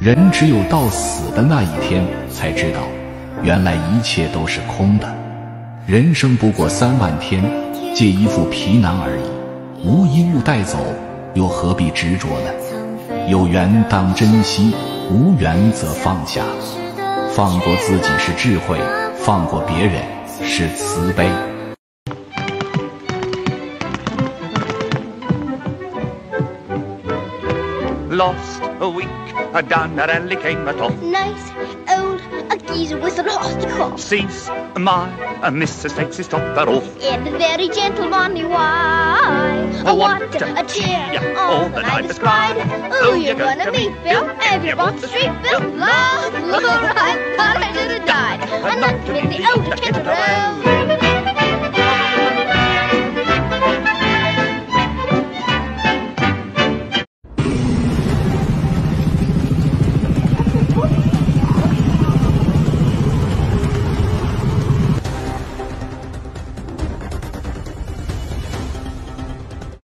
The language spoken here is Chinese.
人只有到死的那一天，才知道，原来一切都是空的。人生不过三万天，借一副皮囊而已，无一物带走，又何必执着呢？有缘当珍惜，无缘则放下。放过自己是智慧，放过别人是慈悲。lost, a week, a down alley came at all. Nice old a geezer with an ostrich. Sees my a Mrs. Texas top at all. In the very gentlemanly why. Oh, what, a, a! Yeah, all, that I described. Oh, you're, gonna, gonna meet Bill, Bill everyone's street Bill. love!